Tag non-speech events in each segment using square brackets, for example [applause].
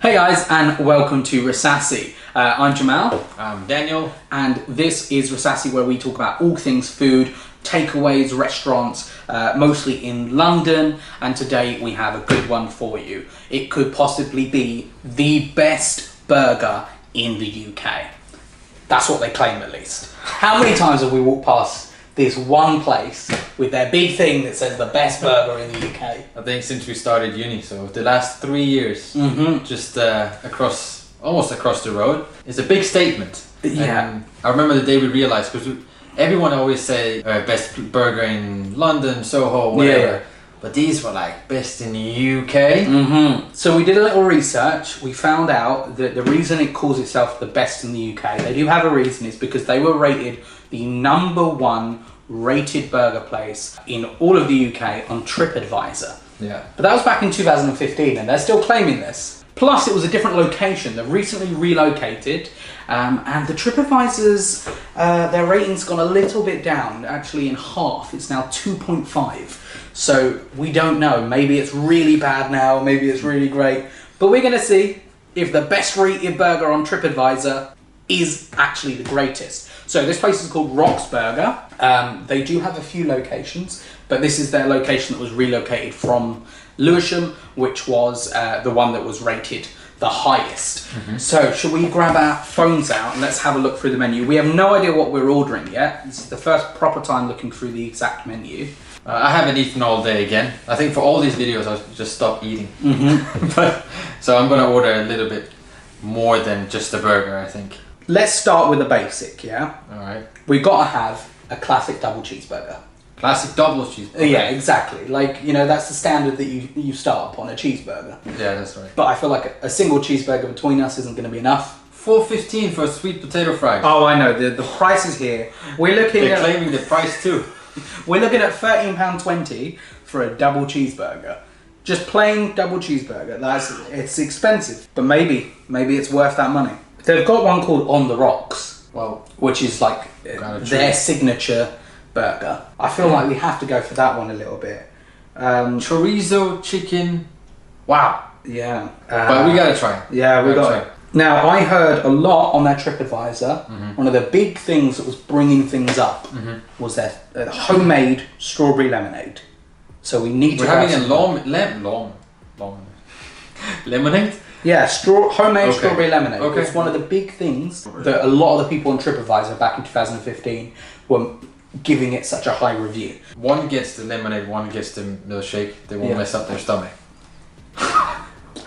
Hey guys, and welcome to Rassasy. Uh, I'm Jamal, I'm Daniel. and this is Rassasy, where we talk about all things food, takeaways, restaurants, uh, mostly in London. And today we have a good one for you. It could possibly be the best burger in the UK. That's what they claim, at least. How many times have we walked past this one place with their big thing that says the best burger in the UK? I think since we started uni, so the last three years, Mm-hmm. just uh, across, almost across the road, it's a big statement. Yeah. And I remember the day we realized because everyone always say uh, best burger in London, Soho, whatever. Yeah. But these were like best in the UK. hmm So we did a little research. We found out that the reason it calls itself the best in the UK, they do have a reason, is because they were rated the number one rated burger place in all of the UK on TripAdvisor. Yeah. But that was back in 2015, and they're still claiming this. Plus, it was a different location. They've recently relocated, um, and the TripAdvisors, uh, their rating's gone a little bit down, actually in half. It's now 2.5. So we don't know. Maybe it's really bad now, maybe it's really great. But we're going to see if the best rated burger on TripAdvisor is actually the greatest. So this place is called Rox Burger. Um, they do have a few locations, but this is their location that was relocated from Lewisham, which was uh, the one that was rated the highest. So should we grab our phones out and let's have a look through the menu? We have no idea what we're ordering yet. This is the first proper time looking through the exact menu. Uh, I haven't eaten all day again. I think for all these videos, I'll just stopped eating. Mm-hmm. [laughs] but so I'm gonna order a little bit more than just a burger. I think. Let's start with the basic, yeah? All right. We gotta have a classic double cheeseburger. Classic double cheese. Yeah, exactly. Like, you know, that's the standard that you, you start upon a cheeseburger. Yeah, that's right. But I feel like a, a single cheeseburger between us isn't going to be enough. Four fifteen for a sweet potato fry. Oh, I know. The, the price is here. We're looking They're at claiming the price too. [laughs] we're looking at thirteen pound twenty for a double cheeseburger. Just plain double cheeseburger. That's it's expensive, but maybe maybe it's worth that money. They've got one called On the Rocks, Well, which is like uh, their signature burger. I feel like we have to go for that one a little bit. Um, chorizo chicken. Wow. yeah, But we Uh, gotta try. Yeah, we Gotta got. Now, I heard a lot on their TripAdvisor. Mm-hmm. One of the big things that was bringing things up was their uh, homemade strawberry lemonade. So we need We're to having a long, lem, long, long [laughs] lemonade. yeah, straw homemade Okay. strawberry lemonade. Okay. It's one of the big things that a lot of the people on TripAdvisor back in 2015 were giving it such a high review. One gets the lemonade, one gets the milkshake. They won't Yeah. mess up their stomach.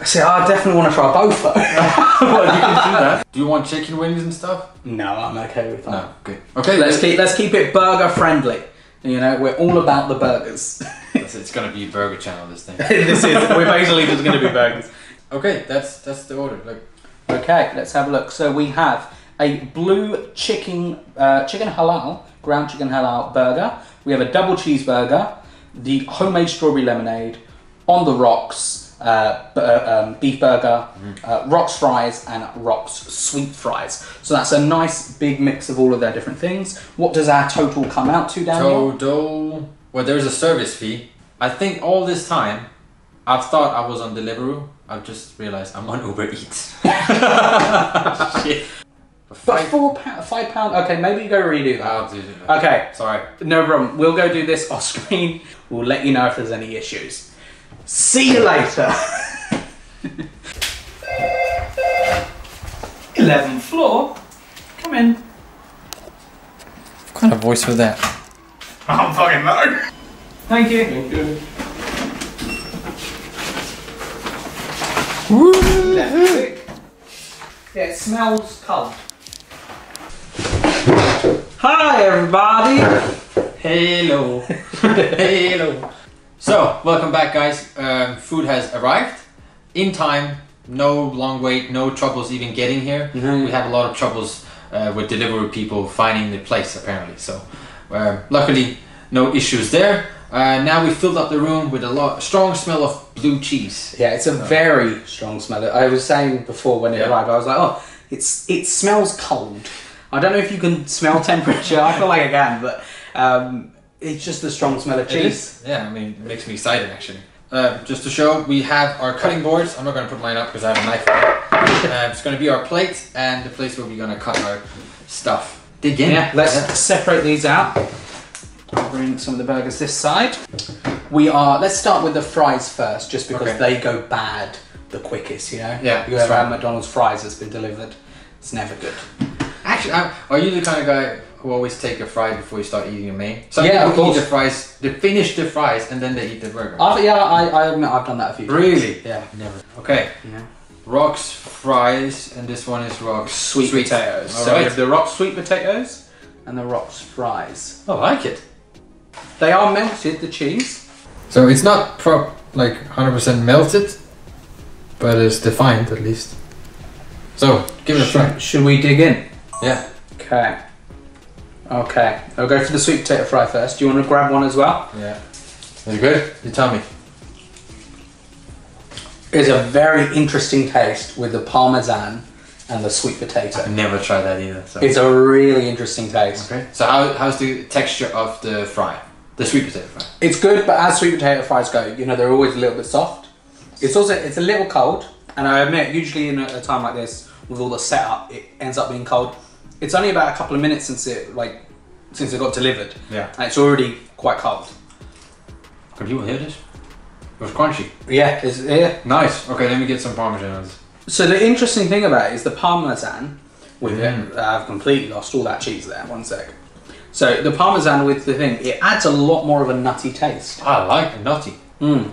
See, I definitely want to try both though. [laughs] well, you can do that. Do you want chicken wings and stuff? no, I'm okay with that. No. Good. Okay. Let's keep let's keep it burger friendly. You know, we're all about the burgers. It's, it's gonna be burger channel. This thing. [laughs] this is we're basically just going to be burgers. Okay, that's that's the order. Like Okay, let's have a look. So we have a blue chicken uh, chicken halal ground chicken halal burger. We have a double cheeseburger, the homemade strawberry lemonade, on the rocks uh, b- um, beef burger, uh, Rox fries, and Rox sweet fries. So that's a nice big mix of all of their different things. What does our total come out to, Daniel? Total. Well, there's a service fee. I think all this time, I've thought I was on Deliveroo. I've just realized I'm on Uber Eats. [laughs] Shit. But Five. four pound, five pound. Okay, maybe go redo that. I'll do it. Okay, Sorry. No problem. We'll go do this off screen. We'll let you know if there's any issues. See you later. 11th floor. Come in. What kind of voice was that? I'm fucking no. Thank you. Thank you. Woo! Yeah, it smells cold. Hi, everybody. Hello. [laughs] Hello. So, welcome back, guys. Um, food has arrived in time. No long wait, no troubles even getting here. Mhm. We had a lot of troubles uh, with delivery people finding the place, apparently. So, uh, luckily, no issues there. Uh, now we filled up the room with a lot strong smell of blue cheese. Yeah, it's a very strong smell. I was saying before when it Yeah. arrived, I was like, oh, it's it smells cold. I don't know if you can smell temperature. I feel like I can, but um, it's just the strong smell of cheese. Yeah, I mean, it makes me excited actually. uh, just to show, we have our cutting boards. I'm not going to put mine up because I have a knife. Uh, it's going to be our plate and the place where we're going to cut our stuff. Dig in. Yeah, let's separate these out. Bring some of the burgers this side. We are, let's start with the fries first, just because Okay. they go bad the quickest, you know? Yeah, You ever right. had McDonald's fries that's been delivered? It's never good. Actually, I'm, are you the kind of guy who always take a fry before you start eating your main? Some Yeah, people of eat the fries, they finish the fries and then they eat the burger. I've, yeah, I, I admit I've done that a few times. Really? Yeah. Never. Okay. yeah. Rox fries, and this one is Rox Sweet, potatoes. All so we right. have the Rox sweet potatoes and the Rox fries. I like it. They are melted, the cheese. So it's not prop like 100% melted, but it's defined at least. So give it a try. Should, should we dig in? Yeah. Okay. Okay. I'll go for the sweet potato fry first. Do you want to grab one as well? Yeah. Is it good? You tell me. It's a very interesting taste with the parmesan and the sweet potato. I've never tried that either. So. It's a really interesting taste. okay. So how, how's the texture of the fry? The sweet potato fry. It's good, but as sweet potato fries go, you know they're always a little bit soft. It's also it's a little cold, and I admit usually in a, a time like this with all the setup, it ends up being cold. It's only about a couple of minutes since it like since it got delivered, Yeah. and it's already quite cold. Can people hear this? It was crunchy. Yeah, it's, yeah. Nice. Okay, let me get some parmesan. So the interesting thing about it is the parmesan with Mm. it. I've completely lost all that cheese there. One sec. So the parmesan with the thing, it adds a lot more of a nutty taste. I like the nutty. Mm.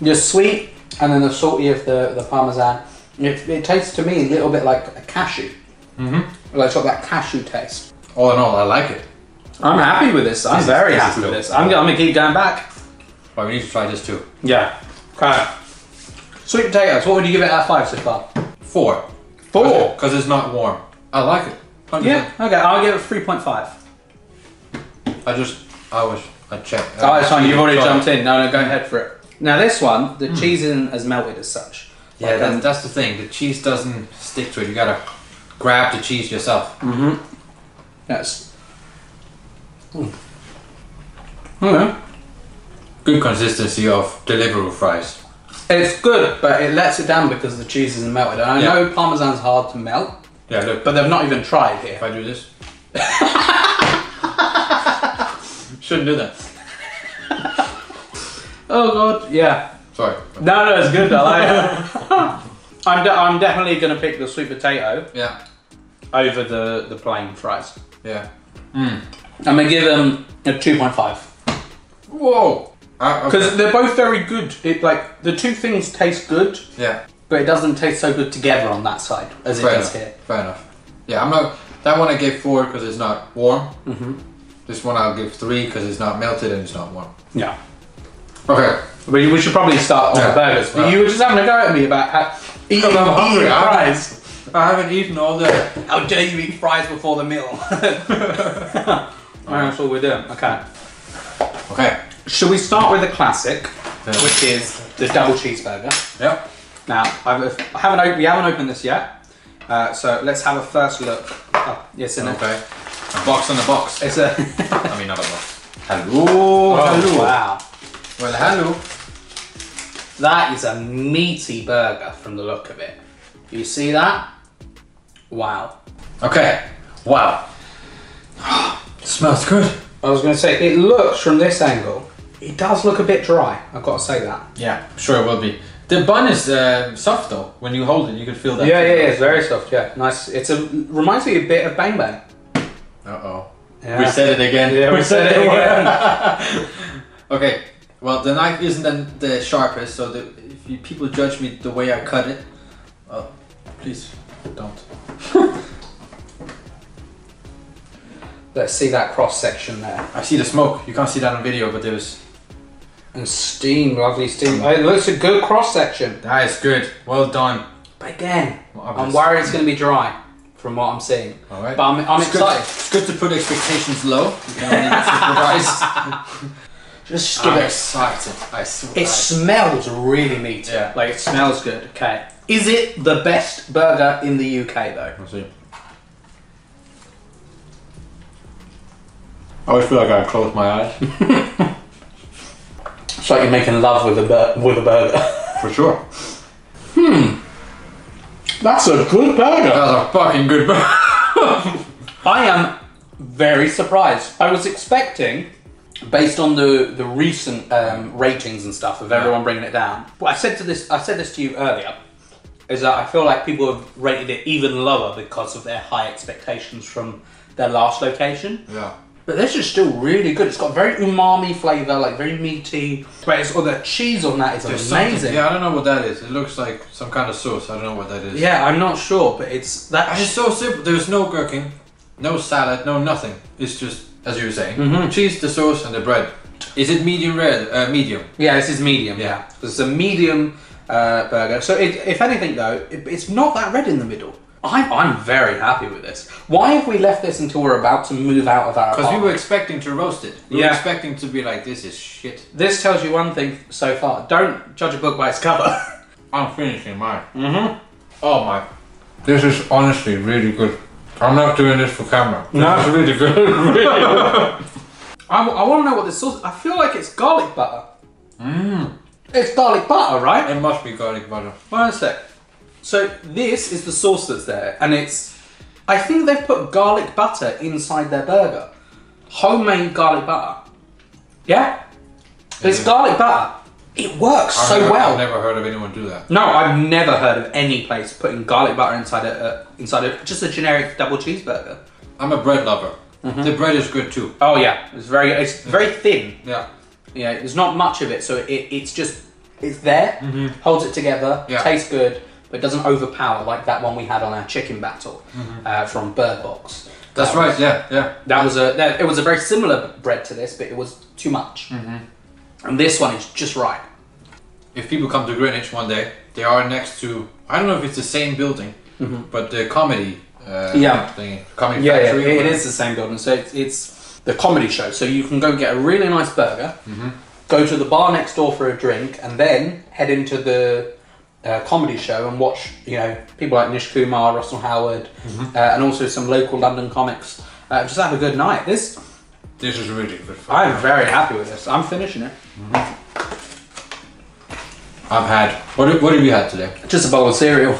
The sweet and then the salty of the, the parmesan. It, it tastes to me a little bit like a cashew. Mm-hmm. Like it's got that cashew taste. All in all, I like it. I'm happy with this. I'm This is- very this is happy with this. I'm, I'm gonna keep going back. But we need to try this too. Yeah. Okay. Sweet potatoes. What would you give it out of five so far? Four. Four. Because it's not warm. I like it. 100%. Yeah. Okay. I'll give it three point five. I just, I was, I checked. Oh, it's fine. You've already Try it. jumped in. No, no, go ahead for it. Now this one, the cheese isn't as melted as such. Yeah, Like, that, um, that's the thing. The cheese doesn't stick to it. You gotta grab the cheese yourself. Mm-hmm. Yes. Mm. Okay. Good consistency of Deliveroo fries. It's good, but it lets it down because the cheese isn't melted. And I Yeah. know parmesan's hard to melt, Yeah, look. but they've not even tried here. If I do this. [laughs] Shouldn't do that. Oh god, yeah. Sorry. No, no, it's good. I like it. [laughs] I'm, de- I'm definitely going to pick the sweet potato Yeah. over the, the plain fries. Yeah. Mm. I'm going to give them a 2.5. Whoa. Uh, okay. Because they're both very good. It like the two things taste good, Yeah. but it doesn't taste so good together on that side as it Fair does enough. here. Fair enough. Yeah, I'm not. That one I gave four because it's not warm. Mm-hmm. This one I'll give three because it's not melted and it's not warm. Yeah. Okay. We should probably start on Yeah. the burgers. But Yeah. you were just having a go at me about how eating, I'm hungry, eating I- fries. I haven't eaten all the. How dare you eat fries before the meal? [laughs] That's all we're doing. Okay. Okay. Should we start with the classic, Yeah. which is the double cheeseburger? Yep. Now, I've, I haven't op- we haven't opened this yet, uh, so let's have a first look. Oh, yes, in it. Okay. A box on the box. It's a. [laughs] [laughs] I mean, not a box. Hello. hello. Wow. Well, hello. That is a meaty burger from the look of it. You see that? Wow. Okay. Wow. [sighs] smells good. I was going to say, it looks from this angle, it does look a bit dry. I've got to say that. Yeah, sure it will be. The bun is uh, soft though. When you hold it, you can feel that. Yeah, yeah, yeah. It's very soft. Yeah, nice. It's a reminds me a bit of Bang Bang. Uh oh. Yeah. We said it again. Yeah, we said it again. [laughs] [laughs] okay. Well, the knife isn't the, the sharpest, so the, if you, people judge me the way I cut it, well, please don't. [laughs] Let's see that cross section there. I see the smoke. You can't see that on video, but there was. And steam, lovely steam. Oh, It looks a good cross section. That is good. Well done. But again, Well, I'm worried it's going to be dry from what I'm seeing. All right. But I'm, I'm it's good, excited. it's good to put expectations low. You can [laughs] [laughs] get. Just give I'm it. excited. I swear. It smells really meaty. Yeah. Like it smells good. Okay. Is it the best burger in the UK though? We'll see. I always feel like I close my eyes. [laughs] It's like you're making love with a bur- with a burger. [laughs] For sure. Hmm. That's a good burger. That's a fucking good burger. [laughs] I am very surprised. I was expecting, based on the the recent um, ratings and stuff of everyone bringing it down. Well, I said to this, I said this to you earlier, is that I feel like people have rated it even lower because of their high expectations from their last location. yeah. But this is still really good. It's got very umami flavor, like very meaty. But it's, oh, the cheese on that is There's amazing. Yeah, I don't know what that is. It looks like some kind of sauce. I don't know what that is. Yeah, I'm not sure, but it's that. And it's so simple. There's no gherkin, no salad, no nothing. It's just, as you were saying, Mhm. cheese, the sauce, and the bread. Is it medium red? Uh, medium. Yeah, this is medium. Yeah. Yeah, it's a medium uh, burger. So, it, if anything, though, it, it's not that red in the middle. I'm, I'm very happy with this. Why have we left this until we're about to move out of our? Because we were expecting to roast it. We were expecting to be like, this is shit. This tells you one thing so far. Don't judge a book by its cover. [laughs] I'm finishing mine. mm-hmm. Oh my. This is honestly really good. I'm not doing this for camera. No. This is really good. [laughs] I, want to know what this sauce. I feel like it's garlic butter. Mmm. It's garlic butter, right? It must be garlic butter. Wait a sec. So this is the sauce that's there, and it's. I think they've put garlic butter inside their burger. Homemade garlic butter. Yeah. It's Yeah. garlic butter. It works I've so never, well. I've never heard of anyone do that. No, I've never heard of any place putting garlic butter inside a uh, inside a just a generic double cheeseburger. I'm a bread lover. The bread is good too. Oh yeah, it's very it's very thin. Yeah. Yeah, there's not much of it, so it, it's just it's there, holds it together, Yeah. tastes good, but doesn't overpower like that one we had on our chicken battle uh, from Bird Box. That's That right. was- Yeah. Yeah. That was a that, it was a very similar bread to this, but it was too much. And this one is just right. If people come to Greenwich one day, they are next to. I don't know if it's the same building, but the comedy. Uh, Yeah. Thing, comedy Yeah, yeah, factory. it, it is the same building. So it's, it's the comedy show. So you can go get a really nice burger, go to the bar next door for a drink, and then head into the uh, comedy show and watch, you know, people like Nish Kumar, Russell Howard, uh, and also some local London comics. Uh, just have a good night. This, This is really good. fun. I'm very happy with this. I'm finishing it. I've had. What, have- what have you had today? Just a bowl of cereal.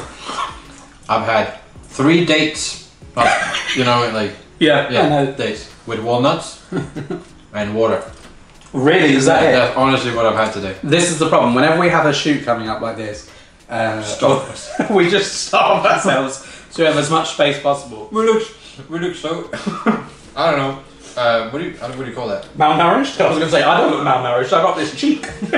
I've had three dates. Not, you know, like Yeah, yeah, dates with walnuts [laughs] and water. Really, is that it? That's honestly what I've had today. This is the problem. Whenever we have a shoot coming up like this, uh, Starve [laughs] we just starve ourselves to have as much space possible. We look, we look so. I don't know. Uh, what do you, what do you call that? Malnourished? I was going to say, I don't look malnourished. I got this cheek. [laughs]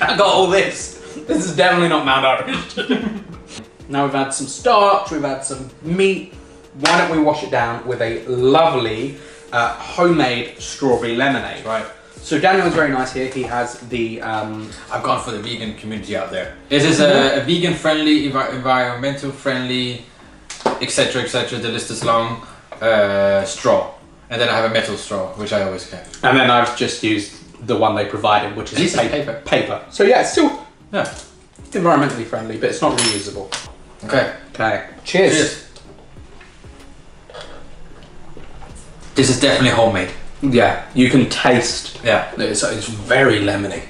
I got all this. This is definitely not malnourished. [laughs] now we've had some starch, we've had some meat. Why don't we wash it down with a lovely uh, homemade strawberry lemonade? Right. So Daniel is very nice here. He has the um, I've gone for the vegan community out there. This is a, a vegan friendly, envi- environmental friendly, etc. etc. The list is long. Uh, straw, and then I have a metal straw, which I always carry. And then I've just used the one they provided, which is is paper. paper. paper. So yeah, it's still Yeah. environmentally friendly, but it's not reusable. Okay. Okay. Cheers. Cheers. This is definitely homemade. Yeah, you can taste. Yeah. It's, it's very lemony.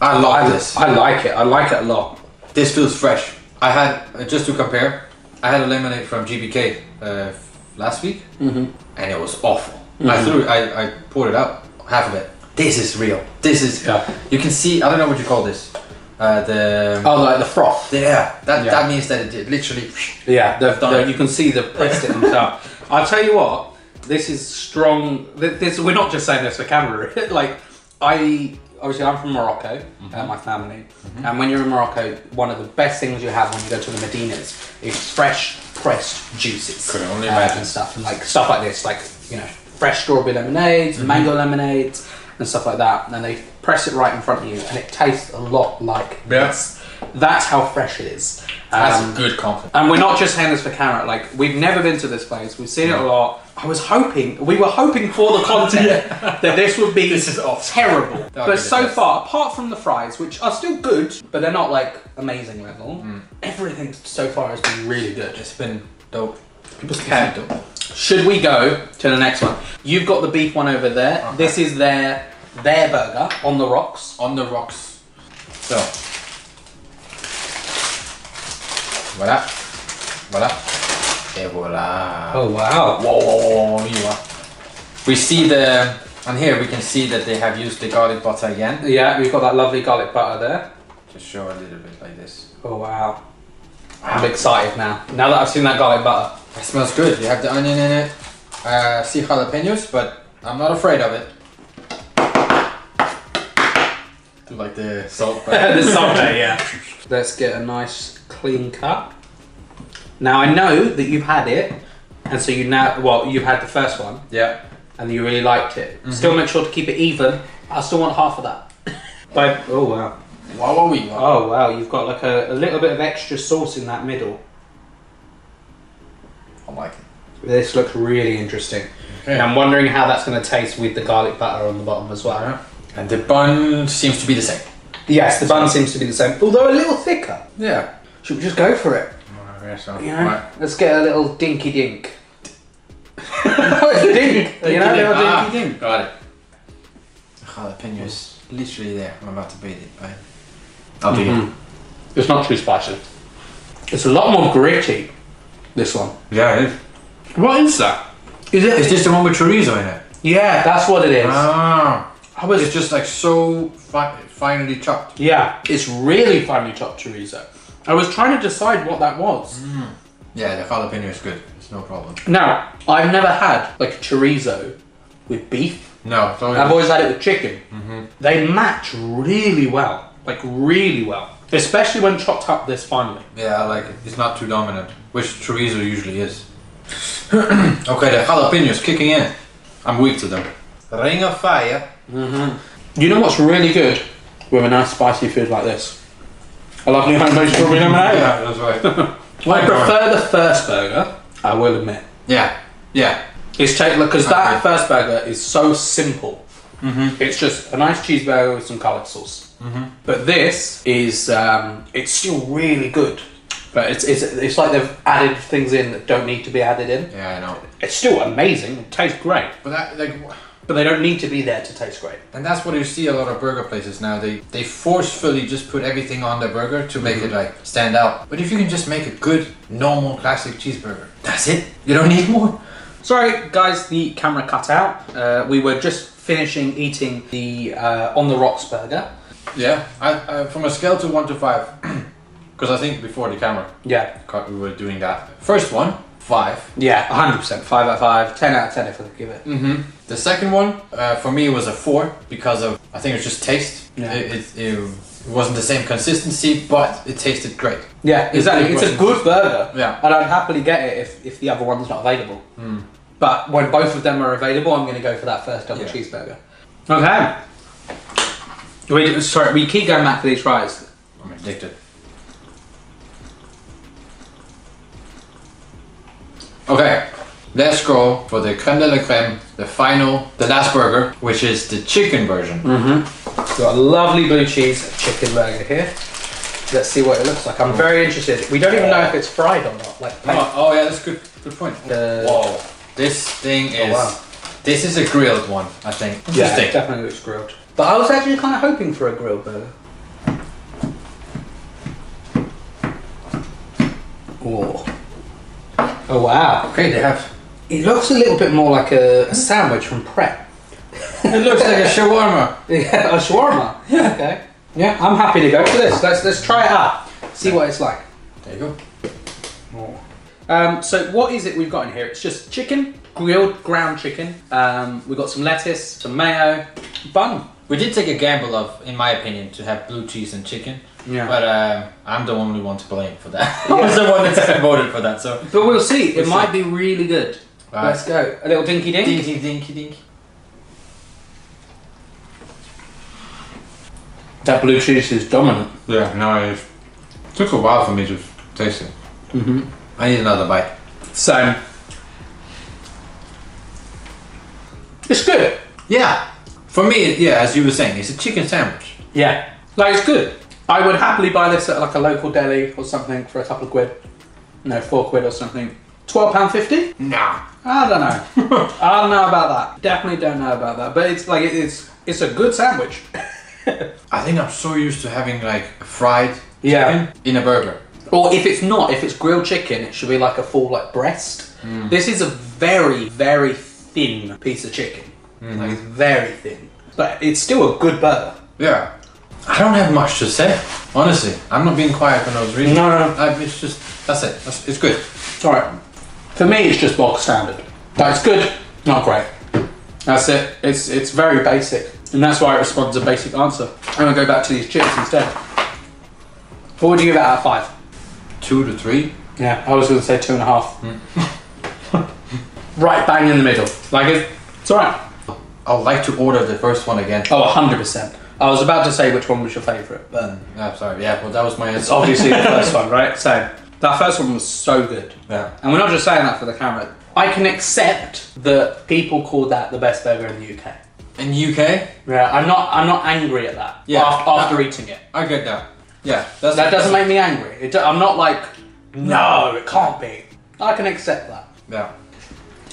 I love I, this. I like it. I like it a lot. This feels fresh. I had uh, just to compare. I had a lemonade from GBK uh, last week, Mm-hmm. and it was awful. I threw. I, I poured it out, half of it. This is real. This is. Yeah. You can see. I don't know what you call this. Uh, the. Oh, like the froth. Yeah. That Yeah. that means that it, it literally. Yeah, the, Done the, you can see the pressed it stuff. [laughs] I'll tell you what. This is strong. This we're not just saying this for camera. [laughs] like I obviously I'm from Morocco, uh, my family, and when you're in Morocco, one of the best things you have when you go to the Medinas is fresh pressed juices. Could only uh, imagine. and stuff, and like stuff like this, like you know, fresh strawberry lemonades, mango lemonades, and stuff like that. And they press it right in front of you, and it tastes a lot like Yeah. this. That's how fresh it is. That's Um, good compliment. and we're not just this for camera. Like we've never been to this place. We've seen it a lot. I was hoping we were hoping for the content [laughs] [laughs] that this would be [laughs] This is terrible. But so far, apart from the fries, which are still good, but they're not like amazing level, Mm. everything so far has been really good. It's been dope. People Okay. dope. Should we go to the next one? You've got the beef one over there. This is their their burger on the rocks. on the rocks. So, voilà, voilà, et voilà. Oh wow! Whoa, whoa, whoa, whoa, you are. We see the, and here we can see that they have used the garlic butter again. Yeah, we've got that lovely garlic butter there. Just show a little bit like this. Oh wow! I'm excited now. Now that I've seen that garlic butter. It smells good. You have the onion in it. Uh, see jalapenos, but I'm not afraid of it. Do like the salt. [laughs] the salt yeah. [laughs] Let's get a nice clean cut. Now I know that you've had it, and so you now well you've had the first one yeah. and you really liked it. Mm-hmm. Still make sure to keep it even. I still want half of that. [laughs] But oh wow! Wow, wow, wow. Oh wow! You've got like a, a little bit of extra sauce in that middle. I like it. This looks really interesting. Okay. And I'm wondering how that's going to taste with the garlic butter on the bottom as well. Alright. And the bun seems to be the same. Yes, the bun seems to be the same, although a little thicker. Yeah. Should we just go for it? Yeah, so. You know, let's get a little dinky dink. [laughs] no, it's a dink. You know, a little Ah, dinky dink. Got it. Jalapeno is literally there. I'm about to bait it. Right? I'll do it. Mhm. It's not too spicy. It's a lot more gritty. This one. Yeah, it is. What is that? Is it? Is this the one with chorizo in it? yeah, that's what it is. Ah. I was It's just like so fi- finely chopped. Yeah, it's really finely chopped chorizo. I was trying to decide what that was. Mm. Yeah, the jalapeno is good. It's no problem. Now, I've never had like a chorizo with beef. No, I've always had it with chicken. Mm-hmm. They match really well, like really well, especially when chopped up this finely. Yeah, I like it. It's not too dominant, which chorizo usually is. [clears throat] okay, the jalapeno is kicking in. I'm weak to them. Ring of fire. Mm-hmm. You know what's really good with a nice spicy food like this? A lovely homemade strawberry lemonade. Yeah, that's right. [laughs] I prefer the first burger. I will admit. yeah, yeah. It's take because that Okay. first burger is so simple. Mhm. It's just a nice cheeseburger with some garlic sauce. Mhm. But this is um, it's still really good. But it's, it's it's like they've added things in that don't need to be added in. Yeah, I know. It's still amazing. It tastes great, But that, like, but they don't need to be there to taste great. and that's what you see a lot of burger places now. They they forcefully just put everything on their burger to make it like stand out. But if you can just make a good, normal, classic cheeseburger, that's it. You don't need more. Sorry, guys, the camera cut out. Uh, we were just finishing eating the uh, on the rocks burger. Yeah, I, I, from a scale to one to five, [clears throat] because I think before the camera Yeah, cut, we were doing that. First one, five. yeah, hundred percent. Five out of five. Ten out of ten if I could give it. Mm-hmm. The second one, uh, for me, was a four because of I think it's just taste. Yeah. It, it, it wasn't the same consistency, but it tasted great. Yeah, exactly. It's a good burger. Yeah. And I'd happily get it if, if the other one's not available. But when both of them are available, I'm going to go for that first double Yeah. cheeseburger. Okay. We, sorry, we keep going back to these fries. I'm addicted. Okay, let's go for the creme de la creme, the final, the last burger, which is the chicken version. Mm-hmm. Got a lovely blue cheese chicken burger here. Let's see what it looks like. I'm very interested. We don't even know if it's fried or not. Like, Oh, oh yeah, that's good. Good point. Uh, Whoa, this thing is. Oh, wow. This is a grilled one, I think. yeah, it definitely looks grilled. But I was actually kind of hoping for a grilled burger. Oh. Oh wow. Okay, they have. It looks a little bit more like a, a sandwich from Pret. It looks like a shawarma. [laughs] Yeah, a shawarma. Yeah. Okay. Yeah, I'm happy to go for this. Let's let's try it out. See what it's like. There you go. Um, so what is it we've got in here? It's just chicken, grilled ground chicken. Um, we've got some lettuce, some mayo, bun. We did take a gamble of, in my opinion, to have blue cheese and chicken. Yeah. But um, I'm the only one to blame for that. [laughs] I was the one that voted for that. So But we'll see. It We'll might see. be really good. Right. Let's go. A little dinky dink. dinky dinky dinky. That blue cheese is dominant. Yeah, no, it took a while for me to taste it. Mm-hmm. I need another bite. Same. It's good. Yeah. For me, yeah, as you were saying, it's a chicken sandwich. Yeah. Like it's good. I would happily buy this at like a local deli or something for a couple of quid. No, four quid or something. Twelve pound fifty? Nah. I don't know. [laughs] I don't know about that. Definitely don't know about that. But it's like it's It's a good sandwich. [laughs] I think I'm so used to having like fried Yeah. chicken in a burger. Or if it's not, if it's grilled chicken, it should be like a full like breast. Hmm. This is a very, very thin piece of chicken. Like it's very thin. But it's still a good burger. Yeah. I don't have much to say, honestly. I'm not being quiet for no reason. No, no, no. I, it's just that's it. That's, it's good. Alright. For me it's just bog standard. That's good, not great. That's it. It's it's very basic. And that's why it responds a basic answer. I'm gonna go back to these chips instead. What would you give it out of five? Two to three. Yeah, I was going to say two and a half. Hmm. [laughs] right bang in the middle. Like it, it's alright. I'd like to order the first one again. Oh, 100%. I was about to say which one was your favourite, but mm, Yeah, sorry. Yeah, well, that was my it's answer. obviously the [laughs] first one, right? So, that first one was so good. Yeah. And we're not just saying that for the camera. I can accept that people call that the best burger in the UK. In the UK, Yeah, I'm not. I'm not angry at that. Yeah. After, after eating it, I get that. Yeah, that's that doesn't make me angry. It, do- I'm not like, no, it can't be. I can accept that, Yeah.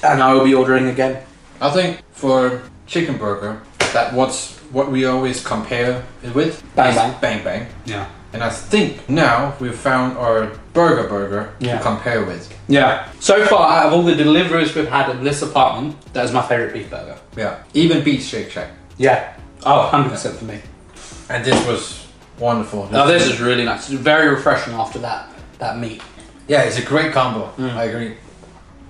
and I will be ordering again. I think for chicken burger, that what's what we always compare it with Bang Bang. bang bang. Yeah. And I think now we've found our burger burger Yeah. to compare with. Yeah. So far, out of all the deliveries we've had in this apartment, that is my favourite beef burger. Yeah. Even beats Shake Shack. Yeah. Oh, 100% for me. And this was wonderful. Now this is really nice. It's very refreshing after that that meat. yeah, it's a great combo. Mm. I agree.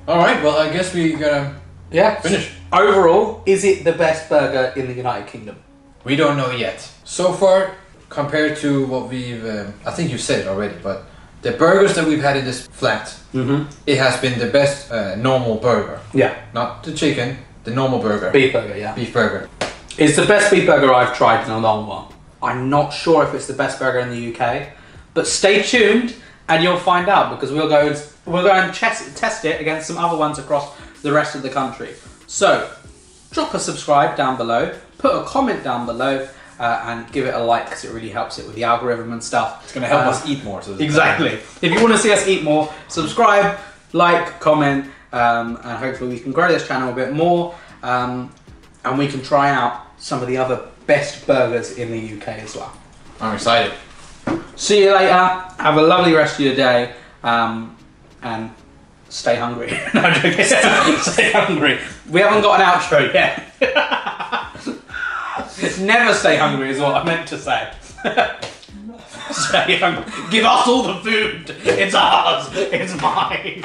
All right, well I guess we gotta Yeah. finish. Overall, is it the best burger in the United Kingdom? We don't know yet. So far, compared to what we've, um, I think you said it already, but the burgers that we've had in this flat, Mm-hmm. it has been the best uh, normal burger. Yeah. Not the chicken, the normal burger. Beef burger, yeah. Beef burger. It's the best beef burger I've tried in a long while. I'm not sure if it's the best burger in the UK, but stay tuned and you'll find out because we'll go and we'll go and test, test it against some other ones across the rest of the country. So, drop a subscribe down below, put a comment down below, uh, and give it a like because it really helps it with the algorithm and stuff. It's gonna help Uh, us eat more. So Exactly. If you want to see us eat more, subscribe, like, comment, um, and hopefully we can grow this channel a bit more, um, and we can try out some of the other best burgers in the UK as well. I'm excited. See you later. Have a lovely rest of your day, um, and stay hungry. [laughs] no, I'm joking. [laughs] stay hungry. We haven't got an outro yet. [laughs] Never stay hungry is what I meant to say. stay hungry. Give us all the food. It's ours. It's mine.